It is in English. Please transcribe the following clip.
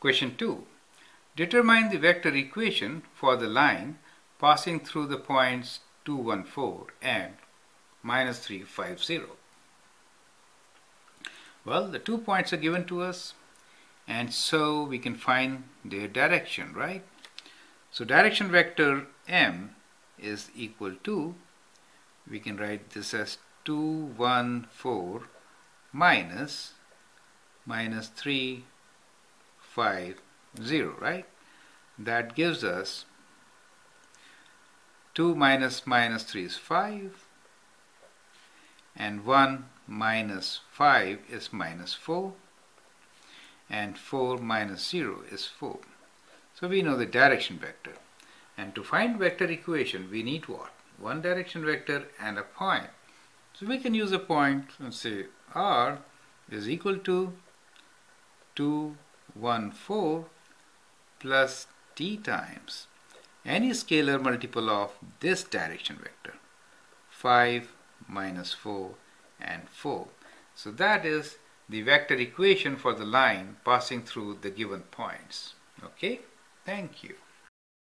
Question 2. Determine the vector equation for the line passing through the points 214 and minus 350. Well, the two points are given to us and so we can find their direction, right? So direction vector m is equal to, we can write this as 214 minus minus 350, right? That gives us 2 minus minus 3 is 5 and 1 minus 5 is minus 4 and 4 minus 0 is 4. So we know the direction vector. And to find vector equation we need what? One direction vector and a point. So we can use a point and say r is equal to 214 plus t times any scalar multiple of this direction vector 5 minus 4 and 4 so that is the vector equation for the line passing through the given points. Okay? Thank you